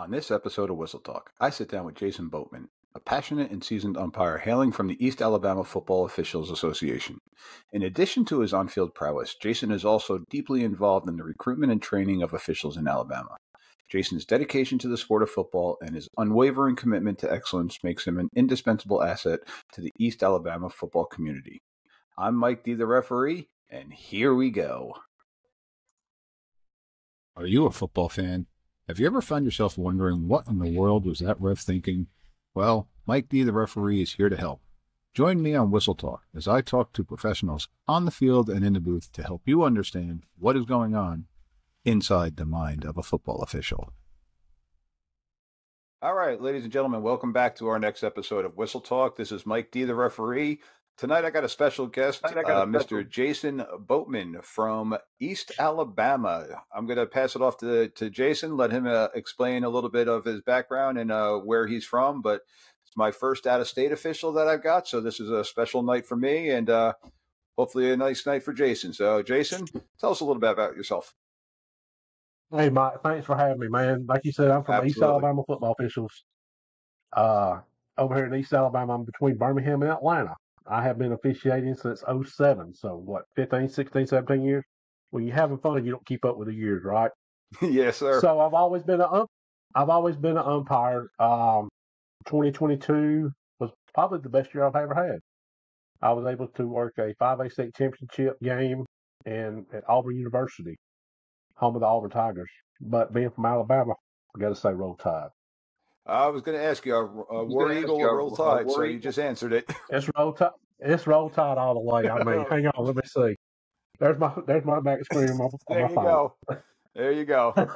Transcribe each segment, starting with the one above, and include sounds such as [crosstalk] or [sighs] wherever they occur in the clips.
On this episode of Whistle Talk, I sit down with Jason Boatman, a passionate and seasoned umpire hailing from the East Alabama Football Officials Association. In addition to his on field prowess, Jason is also deeply involved in the recruitment and training of officials in Alabama. Jason's dedication to the sport of football and his unwavering commitment to excellence makes him an indispensable asset to the East Alabama football community. I'm Mike D, the referee, and here we go. Are you a football fan? Have you ever found yourself wondering what in the world was that ref thinking? Well, Mike D, the referee, is here to help. Join me on Whistle Talk as I talk to professionals on the field and in the booth to help you understand what is going on inside the mind of a football official. All right, ladies and gentlemen, welcome back to our next episode of Whistle Talk. This is Mike D, the referee. Tonight I got a special guest, uh, Mr. Jason Boatman from East Alabama. I'm going to pass it off to, to Jason, let him uh, explain a little bit of his background and uh, where he's from. But it's my first out of state official that I've got. So this is a special night for me and uh, hopefully a nice night for Jason. So, Jason, tell us a little bit about yourself. Hey, Mike, thanks for having me, man. Like you said, I'm from Absolutely. East Alabama football officials. Uh, over here in East Alabama, I'm between Birmingham and Atlanta. I have been officiating since 07. So what, 15, 16, 17 years? When you're having fun, you don't keep up with the years, right? [laughs] yes, sir. So I've always been an ump- I've always been an umpire. Um, 2022 was probably the best year I've ever had. I was able to work a 5A state championship game in at Auburn University, home of the Auburn Tigers. But being from Alabama, I got to say, roll tide. I was going to ask you, a, a War Eagle or Roll Tide, so you just answered it. [laughs] It's Roll Tide. It's Roll Tide all the way. I [laughs] mean, hang on, let me see. There's my there's my back screen. My, there you go. There you go. [laughs]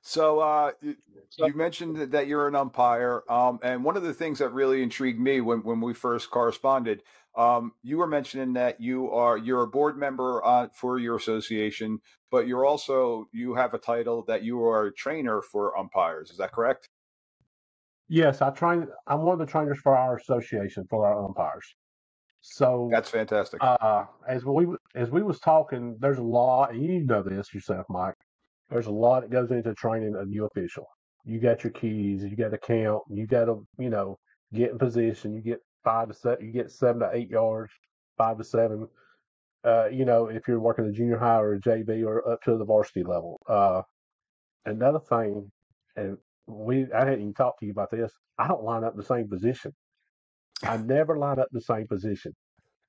so uh, you mentioned that you're an umpire, um, and one of the things that really intrigued me when when we first corresponded um, you were mentioning that you are you're a board member uh, for your association, but you're also you have a title that you are a trainer for umpires. Is that correct? Yes, I train. I'm one of the trainers for our association for our umpires. So that's fantastic. Uh, as we as we was talking, there's a lot, and you know this yourself, Mike. There's a lot that goes into training a new official. You got your keys, you got to count, you got to you know get in position, you get five to seven, you get seven to eight yards, five to seven. Uh, you know, if you're working a junior high or a JV or up to the varsity level. Uh, another thing, and we I hadn't even talked to you about this. I don't line up the same position. I never line up the same position.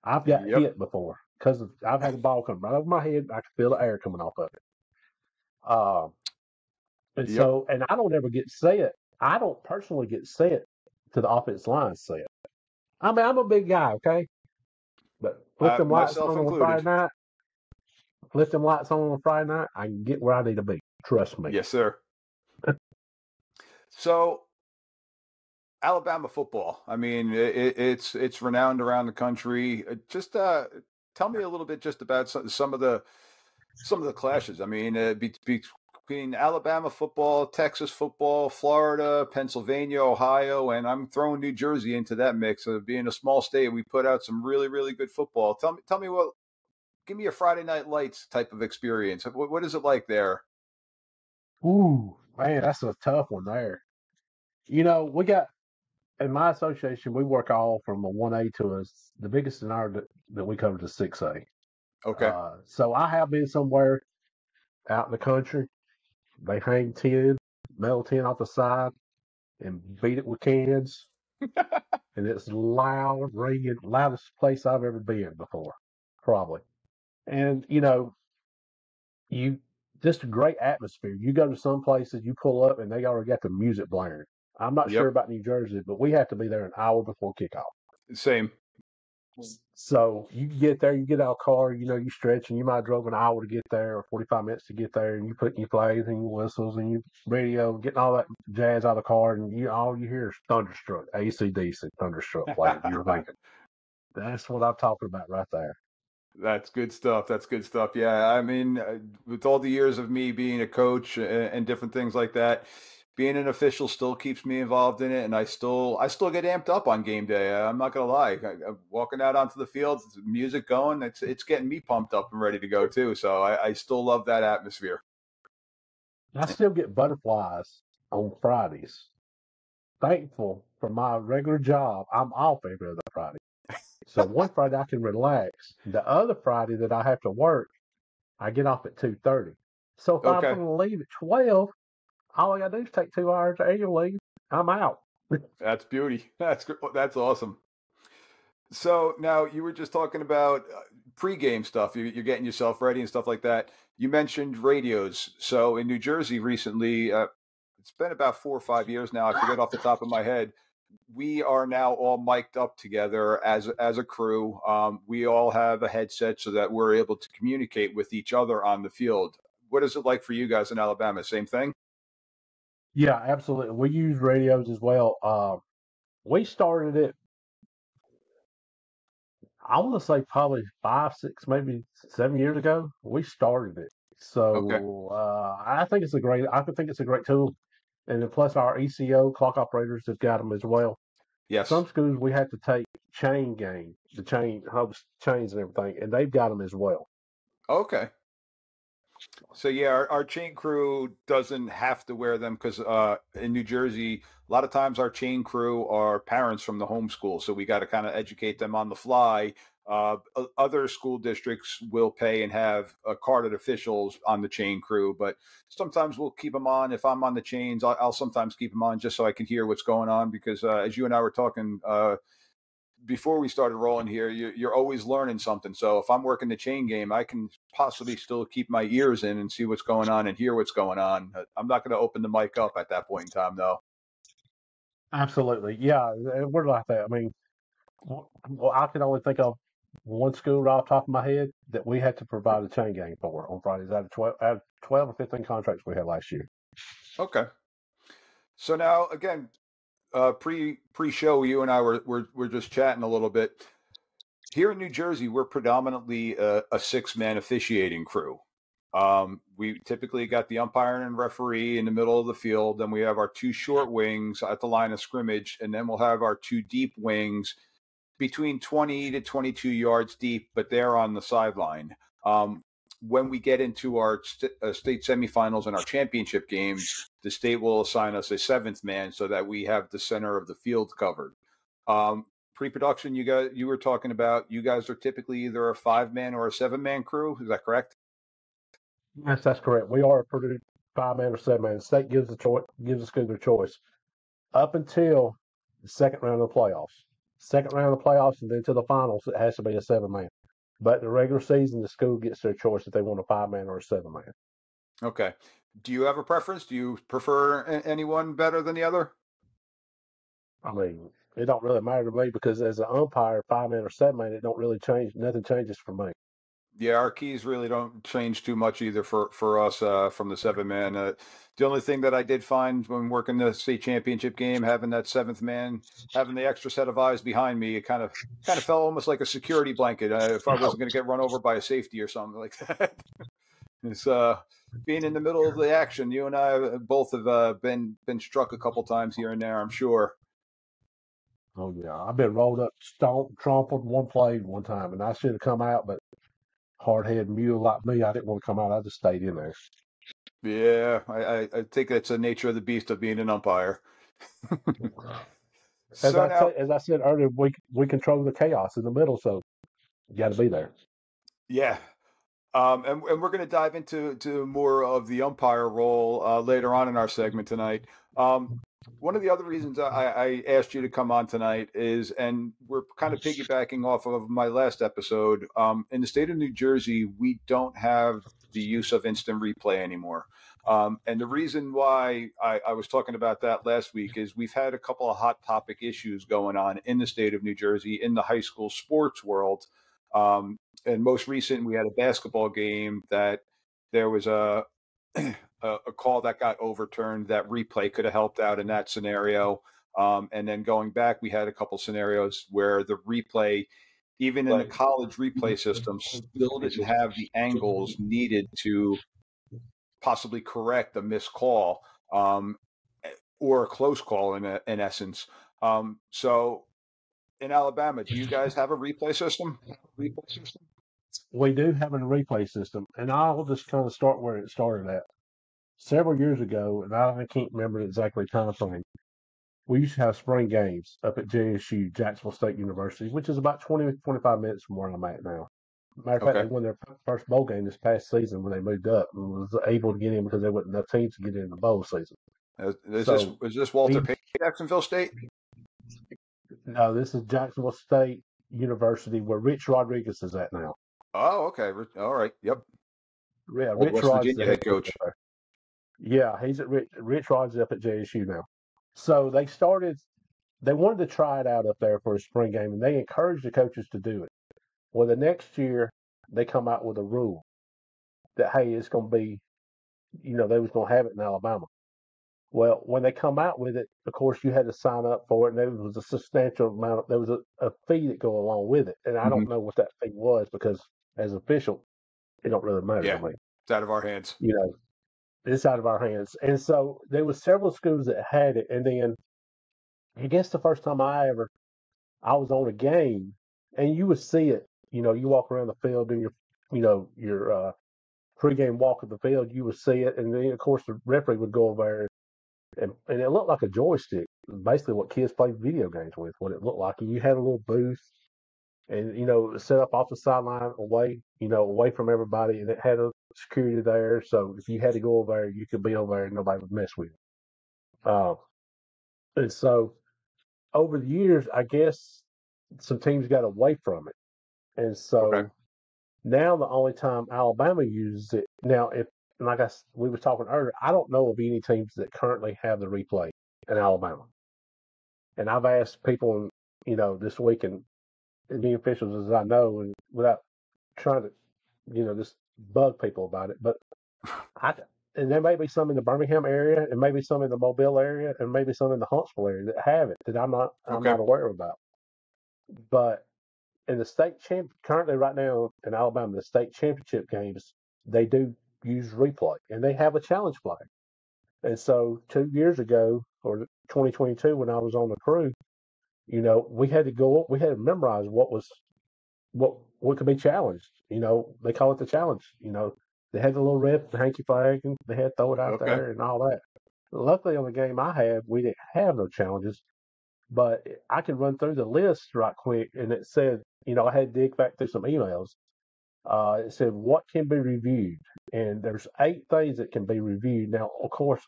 I've got yep. hit before because I've had the ball come right over my head. I can feel the air coming off of it. Uh, and yep. so, and I don't ever get set. I don't personally get set to the offense line set. I mean, I'm a big guy, okay? But flip uh, them lights on included. on Friday night. Flip them lights on on Friday night. I can get where I need to be. Trust me. Yes, sir. so, Alabama football. I mean, it, it's it's renowned around the country. Uh, just uh, tell me a little bit just about some, some of the some of the clashes. I mean, uh, be, be, between Alabama football, Texas football, Florida, Pennsylvania, Ohio, and I'm throwing New Jersey into that mix. Of being a small state, we put out some really, really good football. Tell me, tell me what. Give me a Friday Night Lights type of experience. What, what is it like there? Ooh, man, that's a tough one there. You know, we got in my association, we work all from a one A to a the biggest in our that we cover to six A. Okay. Uh, so I have been somewhere out in the country they hang tin, metal tin off the side, and beat it with cans. [laughs] and it's loud, ringing, loudest place I've ever been before, probably. And you know, you just a great atmosphere. You go to some places, you pull up, and they already got the music blaring. I'm not yep. sure about New Jersey, but we have to be there an hour before kickoff. Same. So you get there, you get out of car, you know, you stretch, and you might drove an hour to get there or 45 minutes to get there, and you put your flags and your whistles and your radio, getting all that jazz out of the car, and you all you hear is Thunderstruck, AC/DC, Thunderstruck playing. you're [laughs] thinking, that's what I'm talking about right there. That's good stuff. That's good stuff. Yeah, I mean, uh, with all the years of me being a coach and, and different things like that, being an official still keeps me involved in it, and I still I still get amped up on game day. I'm not gonna lie. I, am walking out onto the field, music going, it's it's getting me pumped up and ready to go too. So I, I still love that atmosphere. I still get butterflies on Fridays. Thankful for my regular job, I'm off every other Friday. So one Friday I can relax. The other Friday that I have to work, I get off at two thirty. So if Okay. I'm going to leave at twelve, all I got to do is take two hours annual leave. I'm out. [laughs] That's beauty. [laughs] That's that's awesome. So now you were just talking about uh, pregame stuff. You, you're getting yourself ready and stuff like that. You mentioned radios. So in New Jersey recently, uh, it's been about four or five years now. I forget off the top of my head. We are now all mic'd up together as as a crew. Um, we all have a headset so that we're able to communicate with each other on the field. What is it like for you guys in Alabama? Same thing. Yeah, absolutely. We use radios as well. Uh, we started it. I want to say probably five, six, maybe seven years ago. We started it, Okay. so uh, I think it's a great. I think it's a great tool, and then plus our ECO clock operators have got them as well. Yes. Some schools we have to take chain game, the chain hubs, chains and everything, and they've got them as well. Okay. So yeah, our, our chain crew doesn't have to wear them because uh, in New Jersey, a lot of times our chain crew are parents from the homeschool, so we got to kind of educate them on the fly. Uh, other school districts will pay and have uh, carded officials on the chain crew, but sometimes we'll keep them on. If I'm on the chains, I'll, I'll sometimes keep them on just so I can hear what's going on. Because uh, as you and I were talking uh, before we started rolling here, you, you're always learning something. So if I'm working the chain game, I can possibly still keep my ears in and see what's going on and hear what's going on. Uh, I'm not going to open the mic up at that point in time, though. Absolutely, yeah, we're like that. I mean, well, I can only think of one school right off the top of my head that we had to provide a chain game for on Fridays out of twelve, out of twelve or fifteen contracts we had last year. Okay. So now again, uh, pre pre show, you and I were, were were just chatting a little bit. Here in New Jersey, we're predominantly a, a six man officiating crew. Um, we typically got the umpire and referee in the middle of the field. Then we have our two short wings at the line of scrimmage, and then we'll have our two deep wings between 20 to 22 yards deep, but they're on the sideline. Um, when we get into our st- uh, state semifinals and our championship games, the state will assign us a seventh man so that we have the center of the field covered. Um, pre-production, you guys, you were talking about. You guys are typically either a five-man or a seven-man crew. Is that correct? Yes, that's correct. We are a pretty five man or seven man. The state gives the choice, gives the their choice up until the second round of the playoffs. Second round of the playoffs, and then to the finals, it has to be a seven man. But the regular season, the school gets their choice if they want a five man or a seven man. Okay. Do you have a preference? Do you prefer anyone better than the other? I mean, it don't really matter to me because as an umpire, five man or seven man, it don't really change. Nothing changes for me. Yeah, our keys really don't change too much either for for us uh, from the seven man. Uh, the only thing that I did find when working the state championship game, having that seventh man, having the extra set of eyes behind me, it kind of kind of felt almost like a security blanket. Uh, if I [laughs] wasn't going to get run over by a safety or something like [laughs] that, it's uh, being in the middle of the action. You and I both have uh, been been struck a couple times here and there. I'm sure. Oh yeah, I've been rolled up, stomped, trampled, one played one time, and I should have come out, but hard headed mule like me, I didn't want to come out. I just stayed in there. Yeah, I, I, I think that's the nature of the beast of being an umpire. [laughs] As so I now, as I said earlier, we we control the chaos in the middle, so you got to be there. yeah, um, and, and we're going to dive into to more of the umpire role uh, later on in our segment tonight. Um, one of the other reasons I, I asked you to come on tonight is, and we're kind of piggybacking off of my last episode. Um, in the state of New Jersey, we don't have the use of instant replay anymore. Um, and the reason why I, I was talking about that last week is we've had a couple of hot topic issues going on in the state of New Jersey in the high school sports world. Um, and most recent, we had a basketball game that there was a [clears throat] a, a call that got overturned. That replay could have helped out in that scenario. Um, and then going back, we had a couple scenarios where the replay, even in the college replay system, still didn't have the angles needed to possibly correct a missed call um, or a close call in, a, in essence. Um, so in Alabama, do you guys have a replay system? Replay system? We do have a replay system, and I'll just kind of start where it started at. Several years ago, and I can't remember exactly time frame. We used to have spring games up at JSU, Jacksonville State University, which is about 20, 25 minutes from where I'm at now. Matter of fact, they won their first bowl game this past season when they moved up and was able to get in because there wasn't enough teams to get in the bowl season. Is, is So, this is this Walter Payton, Jacksonville State? No, this is Jacksonville State University where Rich Rodriguez is at now. Oh, okay. All right. Yep. Yeah, Rich West Rod's Virginia the head coach. there. Yeah, he's at Rich. Rich Rod's up at JSU now. So they started. They wanted to try it out up there for a spring game, and they encouraged the coaches to do it. Well, the next year they come out with a rule that hey, it's going to be, you know, they was going to have it in Alabama. Well, when they come out with it, of course, you had to sign up for it, and there was a substantial amount. Of, there was a, a fee that go along with it, and I Mm-hmm. don't know what that fee was because, as official, it don't really matter Yeah. to me It's out of our hands. you know, it's out of our hands. And so there was several schools that had it. And then I guess the first time I ever I was on a game and you would see it, you know, you walk around the field doing your you know, your uh pregame walk of the field, you would see it and then of course the referee would go over there and, and it looked like a joystick. Basically what kids play video games with, what it looked like. And you had a little booth and you know, set up off the sideline away, you know, away from everybody and it had a security there. So if you had to go over there, you could be over there and nobody would mess with you. Um, and so over the years, I guess some teams got away from it. And so Okay. now the only time Alabama uses it now, if like I, we were talking earlier, I don't know of any teams that currently have the replay in Alabama. And I've asked people, you know, this week and many officials as I know, and without trying to, you know, just bug people about it, but [sighs] I and there may be some in the Birmingham area, and maybe some in the Mobile area, and maybe some in the Huntsville area that have it that I'm not I'm Okay. not aware about. But in the state champ currently right now in Alabama, the state championship games, they do use replay and they have a challenge flag. And so two years ago or 2022 when I was on the crew, you know, we had to go up, we had to memorize what was what what could be challenged. You know, they call it the challenge. You know, they had the little red hanky flag and they had throw it out Okay. there and all that. Luckily on the game I had, we didn't have no challenges, but I can run through the list right quick and it said, you know, I had to dig back through some emails. Uh, it said what can be reviewed, and there's eight things that can be reviewed. Now, of course,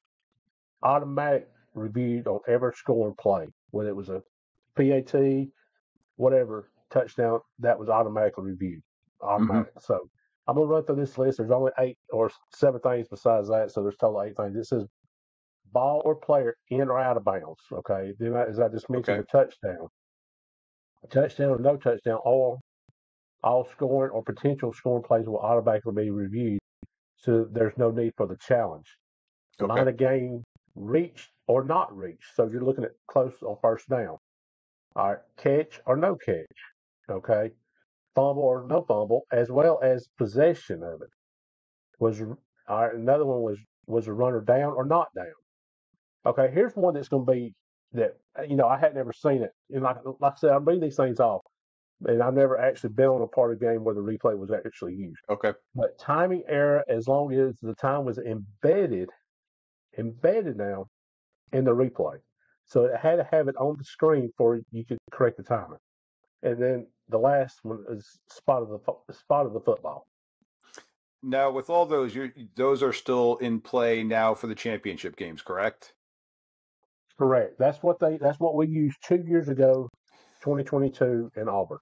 automatic reviewed on every scoring play, whether it was a PAT, whatever touchdown, that was automatically reviewed, automatic. Mm-hmm. So I'm gonna run through this list. There's only eight or seven things besides that, so there's total eight things. It says ball or player in or out of bounds. Okay, then I- as I just mentioned, Okay. a touchdown, a touchdown or no touchdown, all all scoring or potential scoring plays will automatically be reviewed, so there's no need for the challenge. Line to gain reached or not reached. So you're looking at close on first down. All right, catch or no catch. Okay, fumble or no fumble, as well as possession of it. Was. Another one was was a runner down or not down. Okay, here's one that's going to be that uh, you know I had never seen it. And like like I said, I'm reading these things off, and I've never actually been on a part of the game where the replay was actually used. Okay. But timing error, as long as the time was embedded, embedded now in the replay. So it had to have it on the screen for you could correct the timing. And then the last one is spot of the spot of the football. Now, with all those, you those are still in play now for the championship games, correct? Correct. That's what they. That's what we used two years ago, 2022 in Auburn.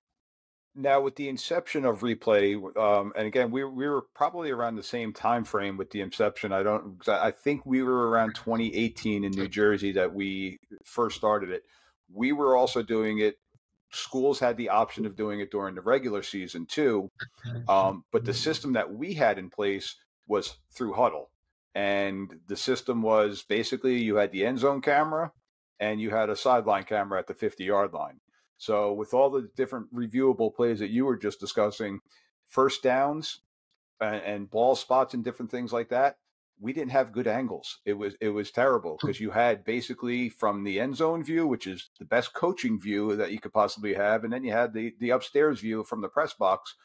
Now, with the inception of replay, um, and again, we we were probably around the same time frame with the inception. I don't. I think we were around 2018 in New Jersey that we first started it. We were also doing it. Schools had the option of doing it during the regular season too, um, but the system that we had in place was through Hudl, and the system was basically you had the end zone camera and you had a sideline camera at the 50 yard line. So with all the different reviewable plays that you were just discussing, first downs and, and ball spots and different things like that, we didn't have good angles. It was it was terrible because you had basically from the end zone view, which is the best coaching view that you could possibly have, and then you had the the upstairs view from the press box.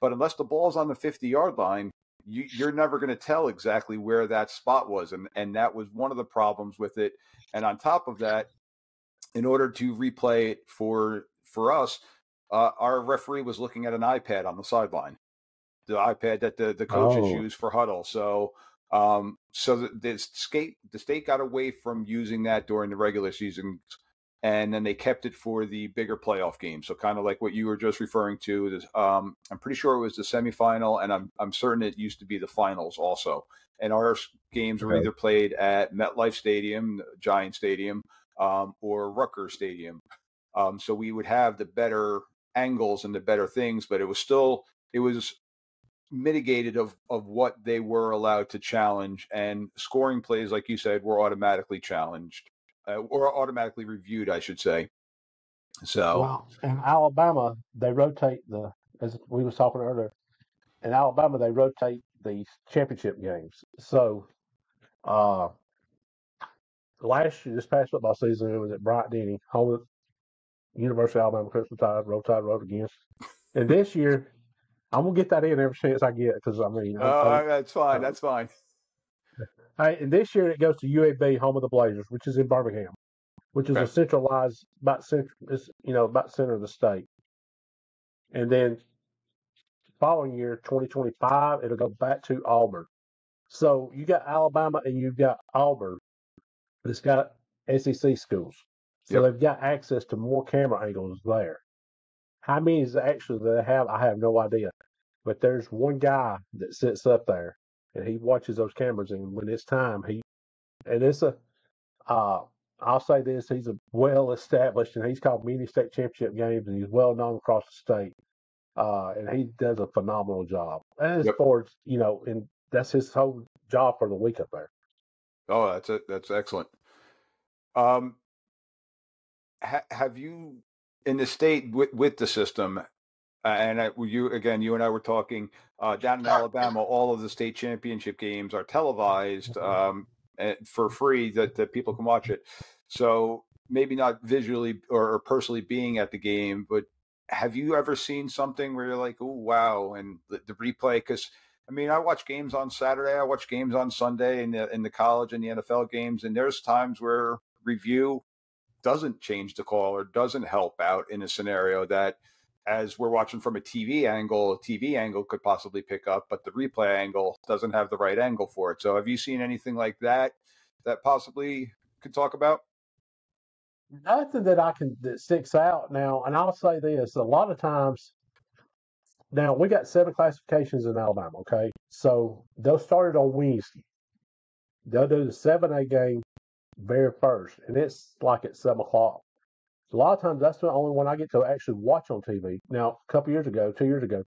But unless the ball's on the 50 yard line, you, you're never going to tell exactly where that spot was, and and that was one of the problems with it. And on top of that, in order to replay it for for us, uh, our referee was looking at an iPad on the sideline, the iPad that the the coaches Oh, use for Hudl. So um, so the, the state the state got away from using that during the regular season, and then they kept it for the bigger playoff games. So kind of like what you were just referring to. This, um, I'm pretty sure it was the semifinal, and I'm I'm certain it used to be the finals also. And our games were either played at MetLife Stadium, Giant Stadium, um, or Rutgers Stadium. Um, so we would have the better angles and the better things, but it was still it was mitigated of of what they were allowed to challenge and scoring plays like you said were automatically challenged uh, or automatically reviewed i should say so Well, in Alabama, they rotate the, as we was talking earlier, in Alabama, they rotate the championship games. So, uh, last year, this past football season, it was at Bryant Denny, home of University of Alabama Crimson Tide, Roll Tide, Road against. And this year, I'm gonna get that in every chance I get because I mean, I'm, oh, that's fine that's fine [laughs] Hey, and this year it goes to UAB, home of the Blazers, which is in Birmingham, which is a centralized, about center, you know, about center of the state. And then following year, 2025, it'll go back to Auburn. So you got Alabama and you've got Auburn. It's got SEC schools, so yep they've got access to more camera angles there. How many is actually they have? I have no idea. But there's one guy that sits up there and he watches those cameras, and when it's time, he and it's a uh, I'll say this: he's a well established, and he's called many state championship games, and he's well known across the state. Uh, and he does a phenomenal job. And as yep far as you know, and that's his whole job for the week up there. oh that's it that's excellent um ha- have you in the state with, with the system uh, and I, you again you and i were talking uh, down in alabama all of the state championship games are televised um, and for free that, that people can watch it. So maybe not visually or, or personally being at the game but have you ever seen something where you're like oh wow and the, the replay? Because I mean, I watch games on Saturday. I watch games on Sunday in the in the college and the NFL games, and there's times where review doesn't change the call or doesn't help out in a scenario that, as we're watching from a TV angle, a TV angle could possibly pick up, but the replay angle doesn't have the right angle for it. So, have you seen anything like that that possibly could talk about? Nothing that I can that sticks out now, and I'll say this: a lot of times now we got seven classifications in Alabama. Okay, so they'll start it on Wednesday. They'll do the seven A game very first, and it's like at seven o'clock. A lot of times that's the only one I get to actually watch on TV. Now, a couple years ago, two years ago,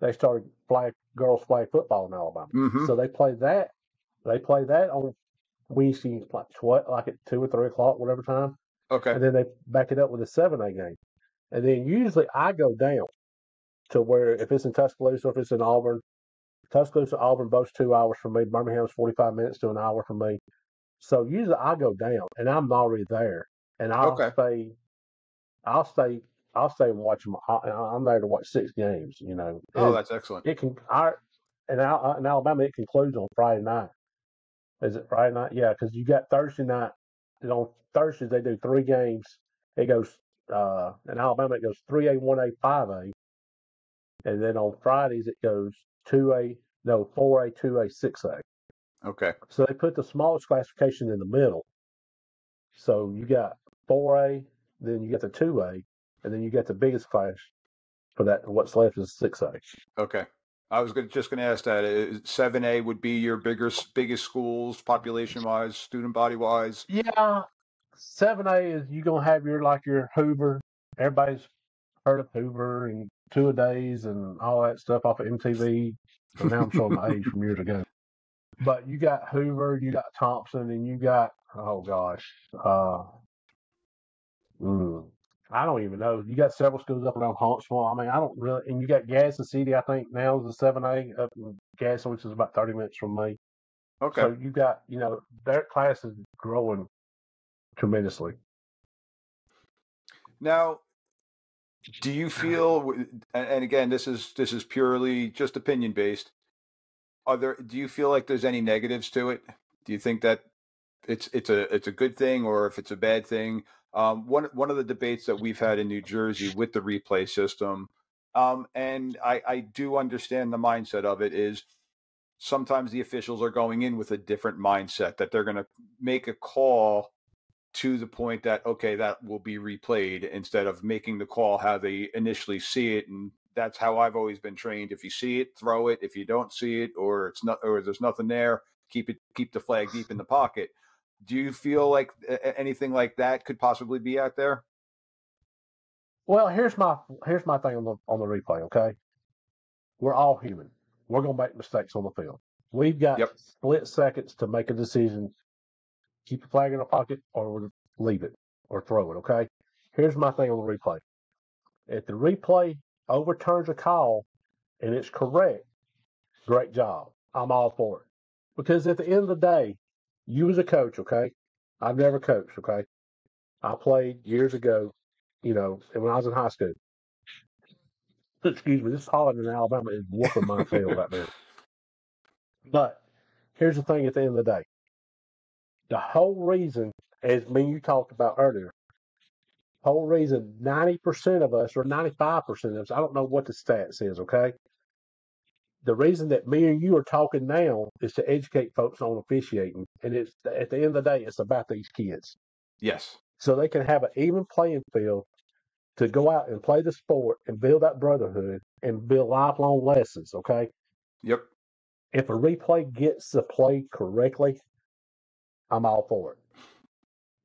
they started flag girls flag football in Alabama, Mm-hmm. so they play that. They play that on Wednesday, like like at two or three o'clock, whatever time Okay. and then they back it up with a seven A game. And then usually I go down to where if it's in Tuscaloosa, or if it's in Auburn, Tuscaloosa, Auburn, both two hours from me. Birmingham's forty five minutes to an hour from me. So usually I go down and I'm already there, and I'll Okay. stay. I'll stay. I'll stay and watch them. I, I'm there to watch six games. You know, Oh, and that's excellent. it can. I in, Al, in Alabama, it concludes on Friday night. Is it Friday night? Yeah, because you got Thursday night. And on Thursdays they do three games. It goes uh, in Alabama. It goes three A, one A, five A, and then on Fridays it goes two A, no four A, two A, six A. Okay. So they put the smallest classification in the middle. So you got four A, then you get the two A, and then you get the biggest class for that. What's left is six A. Okay. I was gonna, just going to ask that. Seven A would be your biggest biggest schools, population wise, student body wise. Yeah, seven A is you gonna have your like your Hoover. Everybody's heard of Hoover and two a days and all that stuff off of MTV. So now I'm showing my age from years ago. But you got Hoover, you got Thompson, and you got oh gosh, uh, mm, I don't even know. You got several schools up around Huntsville. I mean, I don't really. And you got Gadsden City. I think now is the seven A up in Gadsden, which is about thirty minutes from me. Okay. So you got you know their class is growing tremendously. Now, do you [laughs] feel? And and again, this is this is purely just opinion based. are there? Do you feel like there's any negatives to it? Do you think that it's it's a it's a good thing or if it's a bad thing? Um, one one of the debates that we've had in New Jersey with the replay system, um, and I, I do understand the mindset of it is sometimes the officials are going in with a different mindset that they're going to make a call to the point that okay that will be replayed instead of making the call how they initially see it and that's how I've always been trained. If you see it throw it. If you don't see it or it's not or there's nothing there keep it keep the flag deep in the pocket do you feel like anything like that could possibly be out there well here's my here's my thing on the on the replay okay we're all human we're going to make mistakes on the field we've got yep. split seconds to make a decision keep the flag in the pocket or leave it or throw it. Okay. Here's my thing on the replay. If the replay overturns a call and it's correct, great job. I'm all for it. Because at the end of the day, you as a coach, okay, I've never coached, okay. I played years ago, you know, when I was in high school. Excuse me, this Holland in Alabama is whooping my tail right now. But here's the thing at the end of the day the whole reason, as me you talked about earlier, whole reason 90% of us or 95% of us, I don't know what the stat says, okay? The reason that me and you are talking now is to educate folks on officiating. And it's at the end of the day, it's about these kids. Yes. So they can have an even playing field to go out and play the sport and build that brotherhood and build lifelong lessons, okay? Yep. If a replay gets the play correctly, I'm all for it.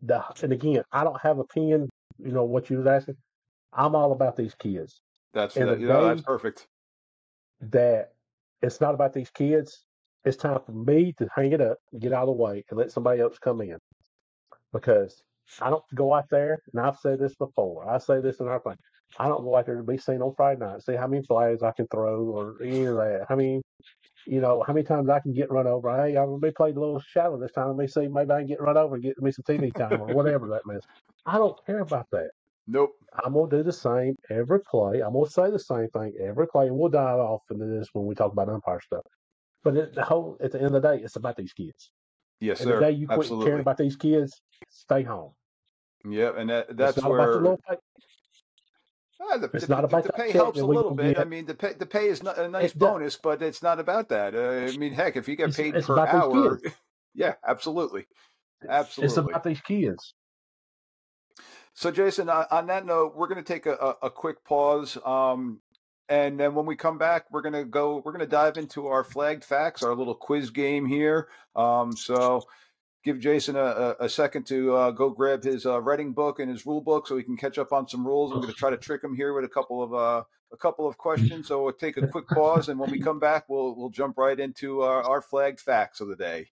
The, and again, I don't have a opinion. You know what you was asking. I'm all about these kids. That's that, you know, that's perfect. That it's not about these kids. It's time for me to hang it up, get out of the way, and let somebody else come in. Because I don't go out there, and I've said this before. I say this in our thing. I don't go out there to be seen on Friday night, see how many flags I can throw or any of that. I mean, you know, how many times I can get run over. Hey, I'm gonna be played a little shallow this time. Let me see, maybe I can get run over and get me some TV time or whatever that means. I don't care about that. Nope. I'm gonna do the same every play. I'm gonna say the same thing every play, and we'll dive off into this when we talk about umpire stuff. But it, the whole at the end of the day, it's about these kids. Yes, and sir. The day you quit Absolutely. caring about these kids, stay home. Yep, and that, that's where uh, the, it's the, not about the pay helps a little bit. I mean, the pay the pay is not a nice bonus, but it's not about that. Uh, I mean, heck, if you get paid it's, per hour, [laughs] yeah, absolutely, absolutely, it's about these kids. So, Jason, uh, on that note, we're going to take a, a, quick pause, um, and then when we come back, we're going to go. We're going to dive into our flagged facts, our little quiz game here. Um, so give Jason a, a second to uh, go grab his uh, writing book and his rule book so he can catch up on some rules. I'm going to try to trick him here with a couple of uh, a couple of questions. So we'll take a quick pause, and when we come back, we'll we'll jump right into our, our flagged facts of the day.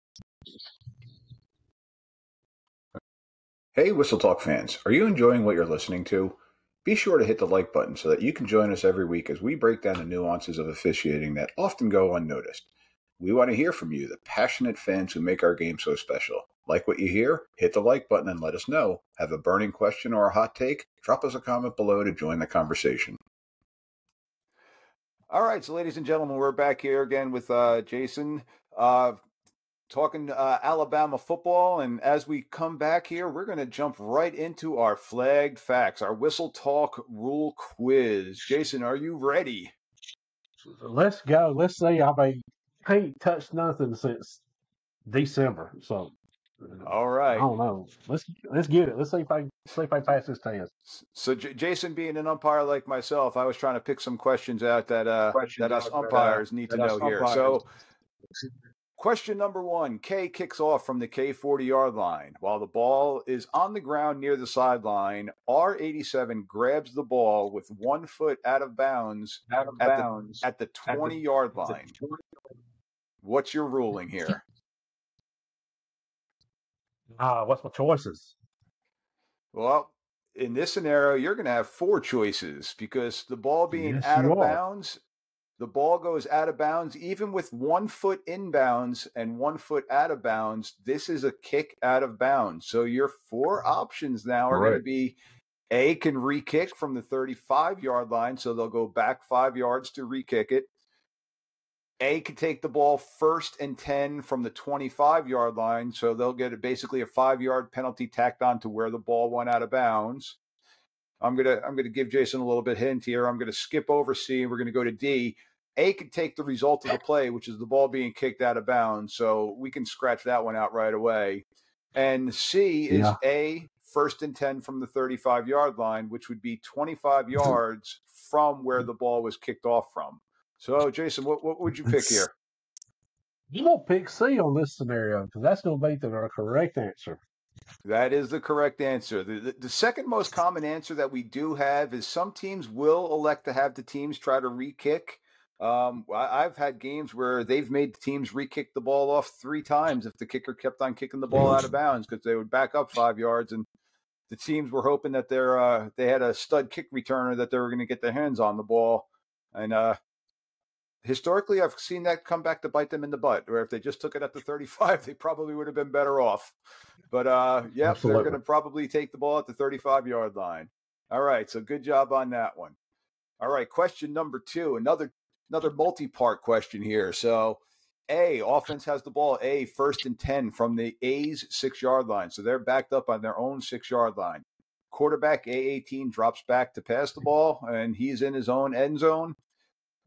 Hey, Whistle Talk fans, are you enjoying what you're listening to? Be sure to hit the like button so that you can join us every week as we break down the nuances of officiating that often go unnoticed. We want to hear from you, the passionate fans who make our game so special. Like what you hear? Hit the like button and let us know. Have a burning question or a hot take? Drop us a comment below to join the conversation. All right, so ladies and gentlemen, we're back here again with uh, Jason uh, talking uh, Alabama football. And as we come back here, we're going to jump right into our flagged facts, our whistle talk rule quiz. Jason, are you ready? Let's go. Let's see. I've mean, ain't touched nothing since December. So all right. I don't know. Let's let's get it. Let's see if I see if I pass this test. So J- Jason, being an umpire like myself, I was trying to pick some questions out that uh questions that us umpires that, need to know here. Umpires. So Question number one K kicks off from the K 40 yard line. While the ball is on the ground near the sideline, R87 grabs the ball with one foot out of bounds, out of at, bounds the, at the 20 yard line. What's your ruling here? Ah, uh, what's my choices? Well, in this scenario, you're going to have four choices because the ball being yes, out of are. bounds, the ball goes out of bounds, even with one foot inbounds and one foot out of bounds. This is a kick out of bounds. So your four mm-hmm. options now are right. going to be A can re kick from the 35 yard line. So they'll go back five yards to re kick it. A could take the ball first and 10 from the 25 yard line. So they'll get a, basically a five yard penalty tacked on to where the ball went out of bounds. I'm gonna I'm gonna give Jason a little bit hint here. I'm gonna skip over C and we're gonna go to D. A could take the result of the play, which is the ball being kicked out of bounds. So we can scratch that one out right away. And C is yeah. A first and 10 from the 35 yard line, which would be 25 yards from where the ball was kicked off from. So, Jason, what, what would you pick here? You won't pick C on this scenario because that's going to be the correct answer. That is the correct answer. The, the, the, second most common answer that we do have is some teams will elect to have the teams try to re kick. Um, I, have had games where they've made the teams re kick the ball off three times if the kicker kept on kicking the ball out of bounds because they would back up five yards and the teams were hoping that they're uh, they had a stud kick returner that they were going to get their hands on the ball. And uh, historically, I've seen that come back to bite them in the butt. Where if they just took it at the 35, [laughs] they probably would have been better off. But uh, yeah, they're going to probably take the ball at the 35 yard line. All right, so good job on that one. All right, question number two, another another multi part question here. So. A offense has the ball. A first and ten from the A's six yard line, so they're backed up on their own six yard line. Quarterback A eighteen drops back to pass the ball, and he's in his own end zone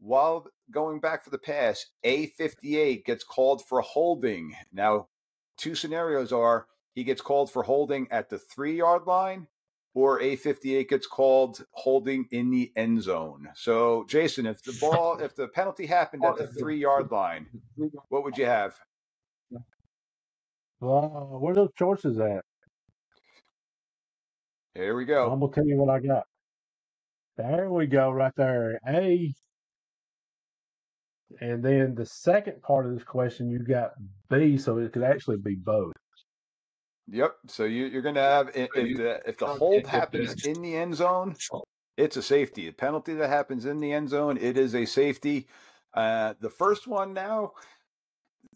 while going back for the pass, A58 gets called for holding. Now, two scenarios are he gets called for holding at the three yard line, or A58 gets called holding in the end zone. So, Jason, if the ball, [laughs] if the penalty happened at the three yard line, what would you have? Uh, where are those choices at? Here we go. I'm gonna tell you what I got. There we go, right there. A and then the second part of this question, you got B, so it could actually be both. Yep. So you, are going to have if the if the hold happens in the end zone, it's a safety. A penalty that happens in the end zone, it is a safety. Uh, the first one now,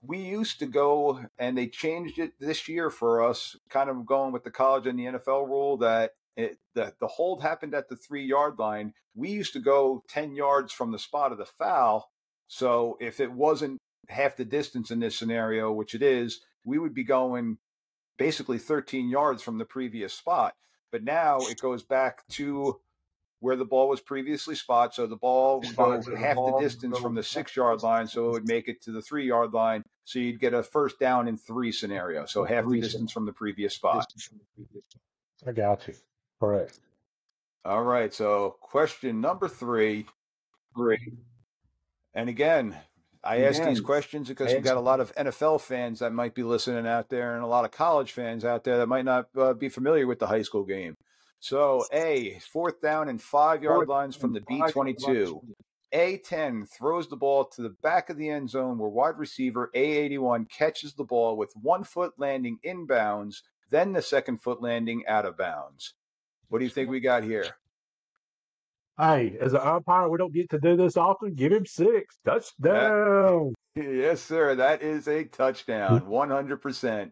we used to go and they changed it this year for us, kind of going with the college and the NFL rule that it, the, the hold happened at the three yard line. We used to go 10 yards from the spot of the foul so if it wasn't half the distance in this scenario, which it is, we would be going basically 13 yards from the previous spot. But now it goes back to where the ball was previously spot. So the ball would go half the distance from the six yard line. So it would make it to the three yard line. So you'd get a first down in three scenario. So half the distance from the previous spot. I got you. Correct. All right. So question number three. Three. And again, I ask these questions because we've got a lot of NFL fans that might be listening out there and a lot of college fans out there that might not uh, be familiar with the high school game. So, A, fourth down and five yard lines from the B22. A10 throws the ball to the back of the end zone where wide receiver A81 catches the ball with one foot landing inbounds, then the second foot landing out of bounds. What do you think we got here? Hey, as an umpire, we don't get to do this often. Give him six. Touchdown. Yes, sir. That is a touchdown. 100%.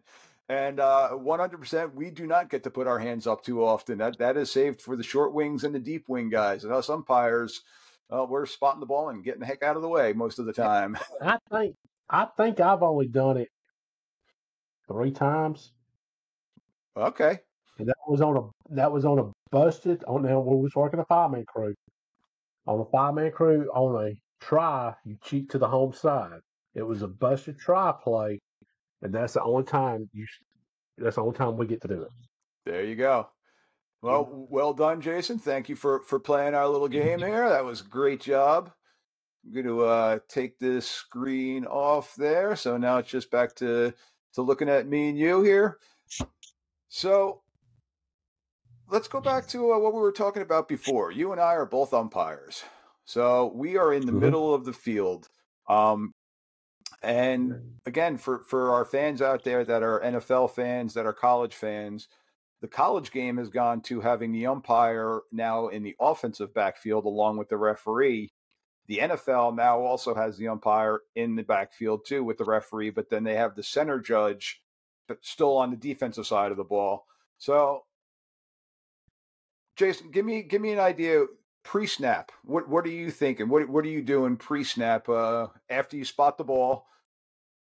And uh, 100%, we do not get to put our hands up too often. That That is saved for the short wings and the deep wing guys. And us umpires, uh, we're spotting the ball and getting the heck out of the way most of the time. [laughs] I think I think I've only done it three times. Okay. And that was on a that was on a busted on now we was working a five man crew. On a five man crew on a try, you cheat to the home side. It was a busted try play, and that's the only time you that's the only time we get to do it. There you go. Well, well done, Jason. Thank you for for playing our little game here. That was a great job. I'm going to uh, take this screen off there. So now it's just back to to looking at me and you here. So let's go back to uh, what we were talking about before. You and I are both umpires, so we are in the mm-hmm. middle of the field. Um, and again, for for our fans out there that are NFL fans, that are college fans, the college game has gone to having the umpire now in the offensive backfield along with the referee. The NFL now also has the umpire in the backfield too with the referee, but then they have the center judge, but still on the defensive side of the ball. So Jason, give me give me an idea. pre-snap. What what are you thinking? What what are you doing pre-snap uh, after you spot the ball?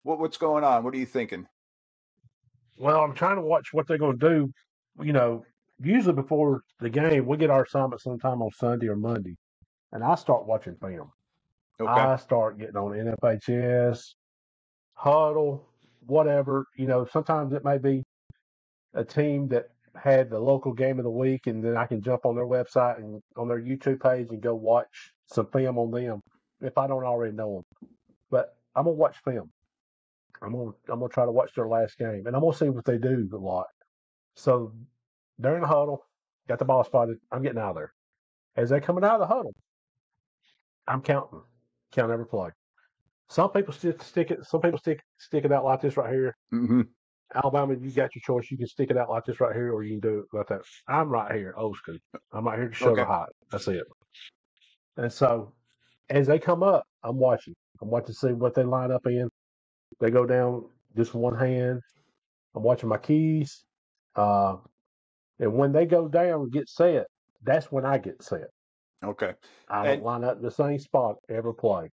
What what's going on? What are you thinking? Well, I'm trying to watch what they're going to do. You know, usually before the game, we get our assignment sometime on Sunday or Monday, and I start watching film. Okay. I start getting on NFHS, Hudl, whatever. You know, sometimes it may be a team that had the local game of the week, and then I can jump on their website and on their YouTube page and go watch some film on them if I don't already know them. But I'm gonna watch film. I'm gonna I'm gonna try to watch their last game, and I'm gonna see what they do a lot. So they're in the huddle, got the ball spotted. I'm getting out of there. As they're coming out of the huddle, I'm counting, count every play. Some people stick stick it. Some people stick stick it out like this right here. Mm-hmm. Alabama, you got your choice. You can stick it out like this right here, or you can do it like that. I'm right here, old school. I'm right here to show okay. the height. That's it. And so, as they come up, I'm watching. I'm watching to see what they line up in. They go down just one hand. I'm watching my keys. Uh, and when they go down and get set, that's when I get set. Okay. I don't line up in the same spot every play.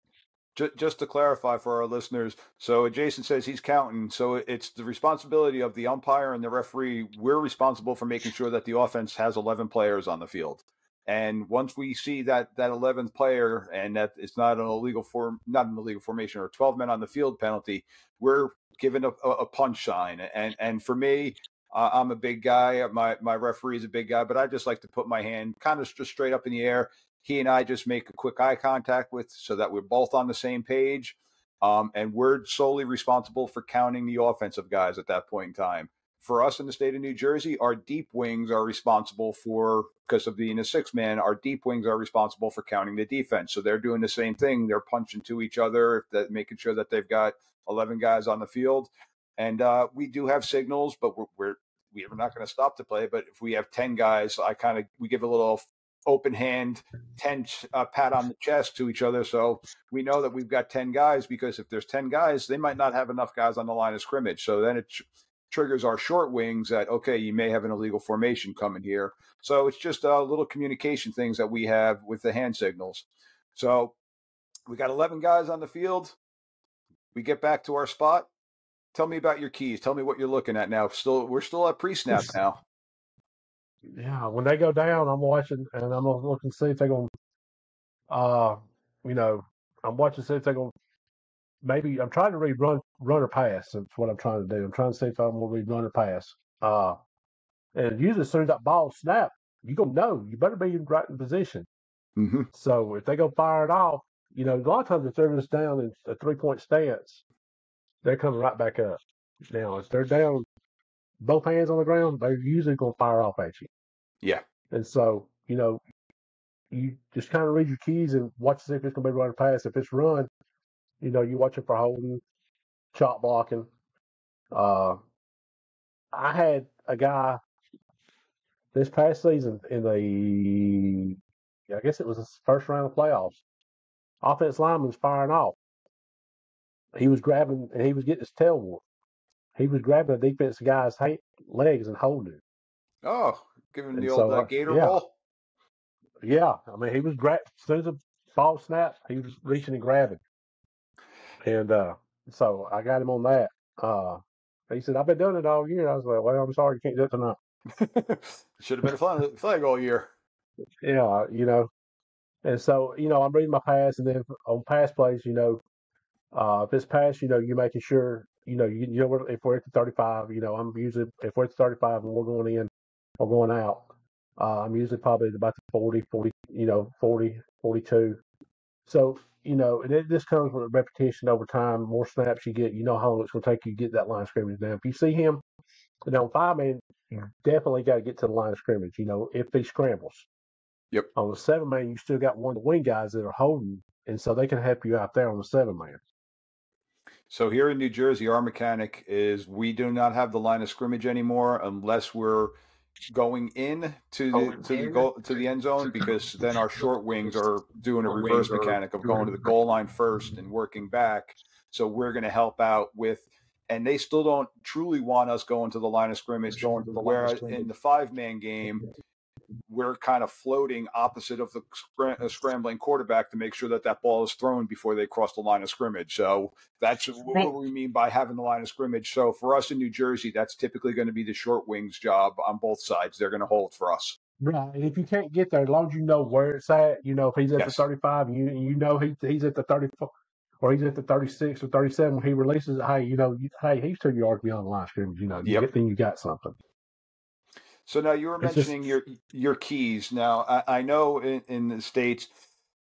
Just to clarify for our listeners, so Jason says he's counting. So it's the responsibility of the umpire and the referee. We're responsible for making sure that the offense has 11 players on the field. And once we see that that 11th player and that it's not an illegal form, not an illegal formation or 12 men on the field penalty, we're given a, a punch sign. And and for me, uh, I'm a big guy. My my referee is a big guy, but I just like to put my hand kind of just straight up in the air. He and I just make a quick eye contact with, so that we're both on the same page. Um, and we're solely responsible for counting the offensive guys at that point in time. For us in the state of New Jersey, our deep wings are responsible for, because of being a six man, our deep wings are responsible for counting the defense. So they're doing the same thing. They're punching to each other, that making sure that they've got 11 guys on the field. And uh, we do have signals, but we're, we're we're not going to stop the play. But if we have ten guys, I kind of we give a little open hand, ten uh, pat on the chest to each other, so we know that we've got ten guys. Because if there's ten guys, they might not have enough guys on the line of scrimmage. So then it tr- triggers our short wings that okay, you may have an illegal formation coming here. So it's just uh, little communication things that we have with the hand signals. So we got 11 guys on the field. We get back to our spot. Tell me about your keys. Tell me what you're looking at now. Still, we're still at pre-snap now. Yeah, when they go down, I'm watching and I'm looking to see if they're gonna, Uh, you know, I'm watching to see if they're going. To maybe I'm trying to read run, run or pass. That's what I'm trying to do. I'm trying to see if I'm going to read run or pass. Uh, and usually as soon as that ball snap, you gonna know you better be in right in position. Mm-hmm. So if they go fire it off, you know, a lot of times if they're just down in a three point stance, they're coming right back up. Now, if they're down both hands on the ground, they're usually going to fire off at you. Yeah. And so, you know, you just kind of read your keys and watch to see if it's going to be run pass. If it's run, you know, you watch it for holding, chop blocking. Uh, I had a guy this past season in the, I guess it was the first round of playoffs. Offense lineman's firing off. He was grabbing and he was getting his tail whooped. He was grabbing the defense guy's legs and holding it. Oh, giving the old uh, gator yeah. roll. Yeah, I mean he was grab as soon as the ball snapped, he was reaching and grabbing. And uh, so I got him on that. Uh, he said, "I've been doing it all year." I was like, "Well, I'm sorry, you can't do it tonight." [laughs] Should have been a flag, flag all year. Yeah, you know. And so, you know, I'm reading my pass, and then on pass plays, you know, uh, if it's past, you know, you're making sure, you know, you, you know, if we're at the 35, you know, I'm usually, if we're at the 35 and we're going in or going out, uh, I'm usually probably about the 40, 40, you know, 40, 42. So, you know, and it, this comes with a repetition over time. More snaps you get, you know how long it's going to take you to get that line of scrimmage down. If you see him, you know, five man, you definitely got to get to the line of scrimmage, you know, if he scrambles. Yep. On the seven man, you still got one of the wing guys that are holding, and so they can help you out there on the seven man. So here in New Jersey, our mechanic is we do not have the line of scrimmage anymore unless we're going in to the to the goal to the end zone because then our short wings are doing a reverse mechanic of going to the goal line first and working back. So we're going to help out with, and they still don't truly want us going to the line of scrimmage. Going to the whereas in the five man game, we're kind of floating opposite of the scr- uh, scrambling quarterback to make sure that that ball is thrown before they cross the line of scrimmage. So that's what we mean by having the line of scrimmage. So for us in New Jersey, that's typically going to be the short wings job on both sides. They're going to hold for us. Right. And if you can't get there, as long as you know where it's at, you know, if he's at yes. the 35, you you know he, he's at the 34 or he's at the 36 or 37 when he releases it, hey, you know, hey, he's two yards beyond the line of scrimmage. You know, yep. then you got something. So now you were mentioning your your keys. Now I, I know in, in, the states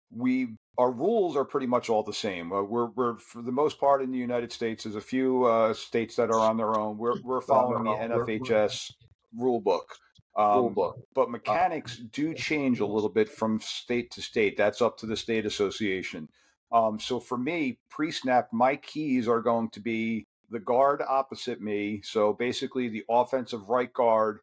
we our rules are pretty much all the same. Uh, we're we're for the most part in the United States. There's a few uh, states that are on their own. We're we're following the NFHS rule book. Um, but mechanics do change a little bit from state to state. That's up to the state association. Um, so for me, pre snap, my keys are going to be the guard opposite me. So basically, the offensive right guard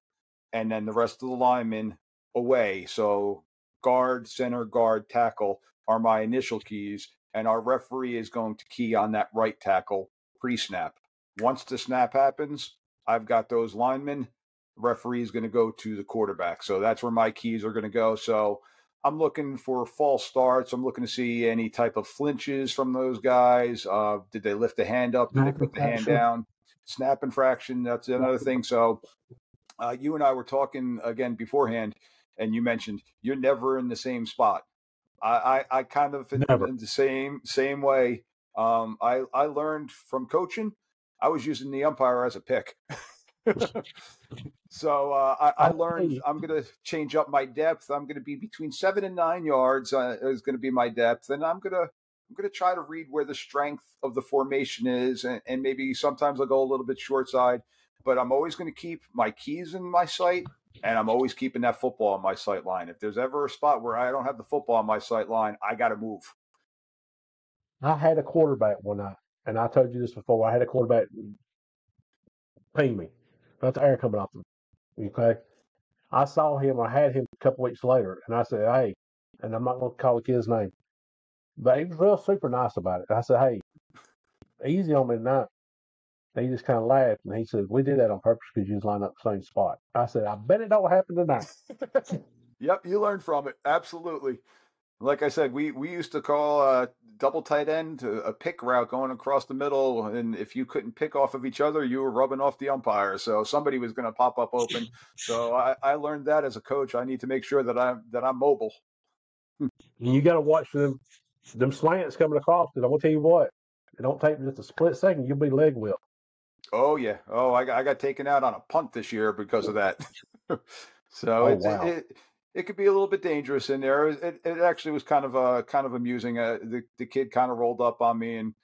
and then the rest of the linemen away. So guard, center, guard, tackle are my initial keys, and our referee is going to key on that right tackle pre snap. Once the snap happens, I've got those linemen. The referee is going to go to the quarterback. So that's where my keys are going to go. So I'm looking for false starts. I'm looking to see any type of flinches from those guys. Uh, did they lift the hand up? Did they put the hand down? Snap infraction. That's another thing. So uh, you and I were talking again beforehand, and you mentioned you're never in the same spot. I, I, I kind of in, in, the same same way. Um, I I learned from coaching. I was using the umpire as a pick. [laughs] so uh, I, I, learned I'm going to change up my depth. I'm going to be between seven and nine yards uh, is going to be my depth, and I'm going to I'm going to try to read where the strength of the formation is, and, and maybe sometimes I'll go a little bit short side but I'm always going to keep my keys in my sight and I'm always keeping that football on my sight line. If there's ever a spot where I don't have the football on my sight line, I got to move. I had a quarterback one night, and I told you this before. I had a quarterback ping me about the air coming off him. Okay. I saw him, I had him a couple weeks later, and I said, Hey, and I'm not going to call the kid's name, but he was real super nice about it. I said, Hey, easy on me tonight. And he just kind of laughed and he said, We did that on purpose because you just lined up the same spot. I said, I bet it don't happen tonight. [laughs] yep, you learned from it. Absolutely. Like I said, we, we used to call a double tight end a pick route going across the middle. And if you couldn't pick off of each other, you were rubbing off the umpire. So somebody was going to pop up open. So I, I learned that as a coach. I need to make sure that I'm, that I'm mobile. you got to watch them, them slants coming across. Because I'm going to tell you what, it don't take just a split second. You'll be leg whipped. Oh yeah. Oh, I got, I got taken out on a punt this year because of that. [laughs] so oh, it's, wow. it, it, it could be a little bit dangerous in there. It, it actually was kind of uh, kind of amusing. Uh, the the kid kind of rolled up on me, and